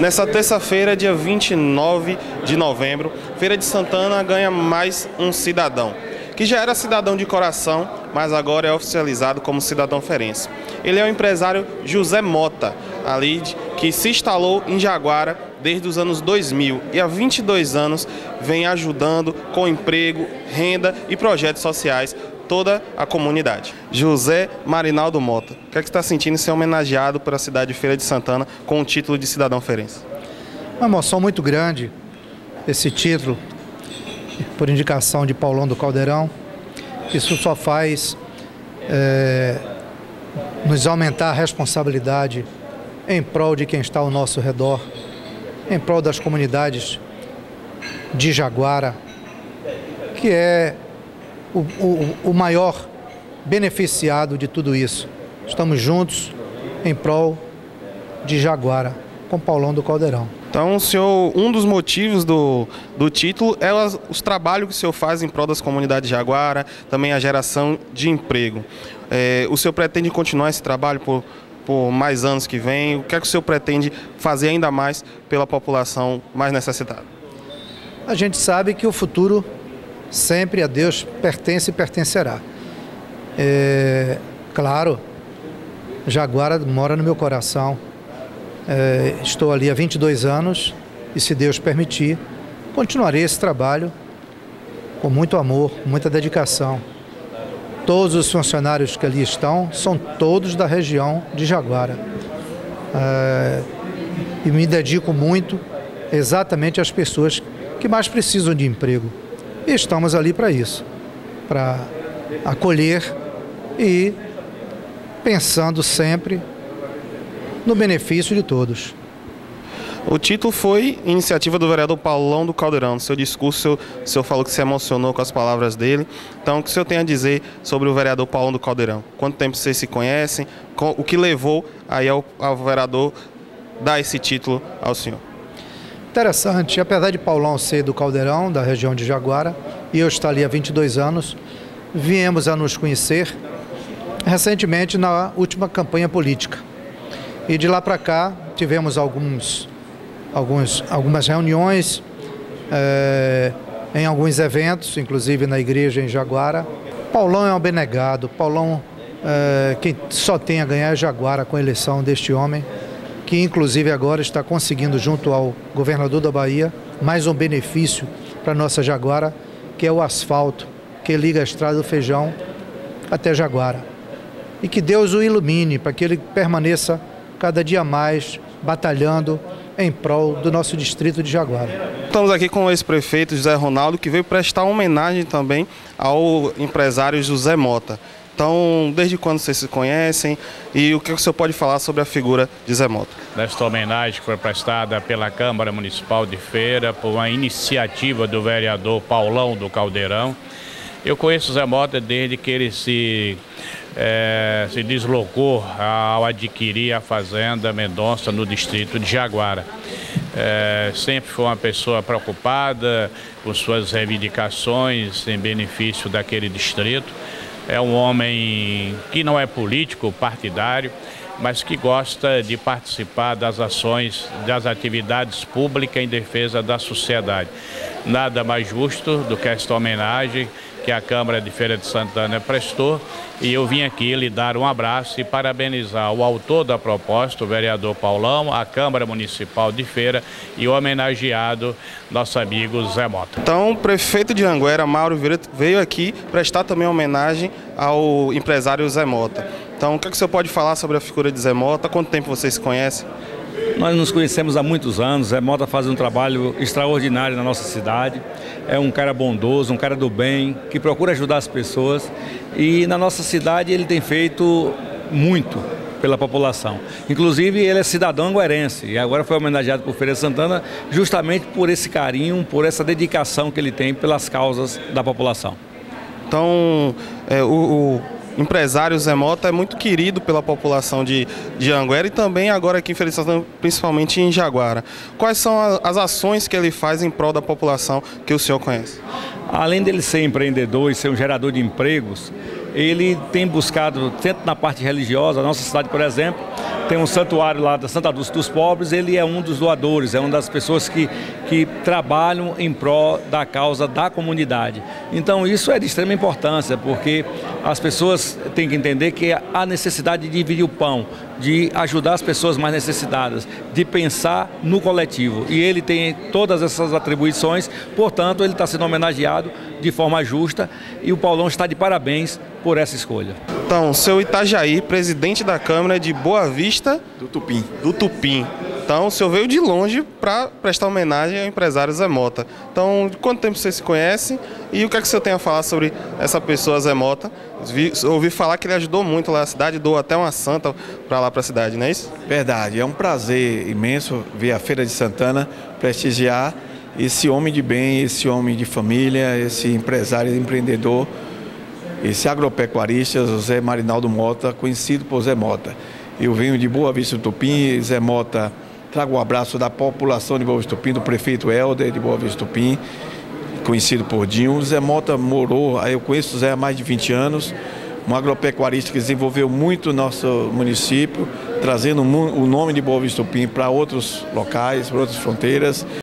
Nessa terça-feira, dia 29 de novembro, Feira de Santana ganha mais um cidadão, que já era cidadão de coração, mas agora é oficializado como cidadão ferense. Ele é o empresário José Mota, ali que se instalou em Jaguara desde os anos 2000 e há 22 anos vem ajudando com emprego, renda e projetos sociais toda a comunidade. José Marinaldo Mota, o que é que está sentindo ser homenageado pela cidade de Feira de Santana com o título de cidadão ferense? Uma emoção muito grande esse título, por indicação de Paulão do Caldeirão. Isso só faz é, nos aumentar a responsabilidade em prol de quem está ao nosso redor, em prol das comunidades de Jaguara, que é o, o, o maior beneficiado de tudo isso. Estamos juntos em prol de Jaguara, com Paulão do Caldeirão. Então, senhor, um dos motivos do, do título é os trabalhos que o senhor faz em prol das comunidades de Jaguara, também a geração de emprego. É, o senhor pretende continuar esse trabalho por, por mais anos que vem? O que é que o senhor pretende fazer ainda mais pela população mais necessitada? A gente sabe que o futuro sempre a Deus pertence e pertencerá. É, claro, Jaguara mora no meu coração. É, estou ali há 22 anos e, se Deus permitir, continuarei esse trabalho com muito amor, muita dedicação. Todos os funcionários que ali estão são todos da região de Jaguara. É, e me dedico muito exatamente às pessoas que mais precisam de emprego. E estamos ali para isso, para acolher e pensando sempre no benefício de todos. O título foi iniciativa do vereador Paulão do Caldeirão. No seu discurso, o senhor falou que se emocionou com as palavras dele. Então, o que o senhor tem a dizer sobre o vereador Paulão do Caldeirão? Quanto tempo vocês se conhecem? O que levou aí ao, ao vereador dar esse título ao senhor? Interessante, apesar de Paulão ser do Caldeirão, da região de Jaguara, e eu estar ali há 22 anos, viemos a nos conhecer recentemente na última campanha política. E de lá para cá tivemos alguns, alguns, algumas reuniões, é, em alguns eventos, inclusive na igreja em Jaguara. Paulão é um benegado, Paulão, é, quem só tem a ganhar é Jaguara com a eleição deste homem que inclusive agora está conseguindo, junto ao governador da Bahia, mais um benefício para nossa Jaguara, que é o asfalto que liga a estrada do Feijão até Jaguara. E que Deus o ilumine para que ele permaneça cada dia mais batalhando em prol do nosso distrito de Jaguara. Estamos aqui com o ex-prefeito José Ronaldo, que veio prestar homenagem também ao empresário José Mota. Então, desde quando vocês se conhecem e o que o senhor pode falar sobre a figura de Zé Mota? Nesta homenagem que foi prestada pela Câmara Municipal de Feira, por uma iniciativa do vereador Paulão do Caldeirão. Eu conheço o Zé Mota desde que ele se, é, se deslocou ao adquirir a fazenda Mendonça no distrito de Jaguara. É, sempre foi uma pessoa preocupada com suas reivindicações em benefício daquele distrito é um homem que não é político, partidário, mas que gosta de participar das ações, das atividades públicas em defesa da sociedade. Nada mais justo do que esta homenagem que a Câmara de Feira de Santana prestou e eu vim aqui lhe dar um abraço e parabenizar o autor da proposta, o vereador Paulão, a Câmara Municipal de Feira e o homenageado, nosso amigo Zé Mota. Então, o prefeito de Anguera, Mauro Vieira, veio aqui prestar também homenagem ao empresário Zé Mota. Então, o que, é que o senhor pode falar sobre a figura de Zé Mota? Quanto tempo vocês se conhecem? Nós nos conhecemos há muitos anos. Zé Mota faz um trabalho extraordinário na nossa cidade. É um cara bondoso, um cara do bem, que procura ajudar as pessoas. E na nossa cidade ele tem feito muito pela população. Inclusive, ele é cidadão anguerense e agora foi homenageado por Feira Santana justamente por esse carinho, por essa dedicação que ele tem pelas causas da população. Então, é, o, o empresário Zé Mota é muito querido pela população de, de Anguera e também agora aqui em Felicitação, principalmente em Jaguara. Quais são a, as ações que ele faz em prol da população que o senhor conhece? Além dele ser empreendedor e ser um gerador de empregos, ele tem buscado, tanto na parte religiosa, a nossa cidade, por exemplo, tem um santuário lá da Santa Luz dos Pobres, ele é um dos doadores, é uma das pessoas que, que trabalham em prol da causa da comunidade. Então isso é de extrema importância, porque as pessoas têm que entender que há necessidade de dividir o pão, de ajudar as pessoas mais necessitadas, de pensar no coletivo. E ele tem todas essas atribuições, portanto, ele está sendo homenageado de forma justa e o Paulão está de parabéns por essa escolha. Então, seu Itajaí, presidente da Câmara de Boa Vista do Tupim. Do Tupim. Então, o senhor veio de longe para prestar homenagem ao empresário Zé Mota. Então, quanto tempo você se conhece e o que é que o senhor tem a falar sobre essa pessoa, Zé Mota? Vi, ouvi falar que ele ajudou muito lá na cidade, doou até uma santa para lá para a cidade, não é isso? Verdade, é um prazer imenso ver a Feira de Santana prestigiar esse homem de bem, esse homem de família, esse empresário, empreendedor, esse agropecuarista, José Marinaldo Mota, conhecido por Zé Mota. Eu venho de Boa Vista do Tupim, Zé Mota Trago um abraço da população de Boa Vista Tupim, do prefeito Helder de Boa Vista Tupim, conhecido por Dinho. O Zé Mota morou, eu conheço o Zé há mais de 20 anos, um agropecuarista que desenvolveu muito nosso município, trazendo o nome de Boa Vista Tupim para outros locais, para outras fronteiras.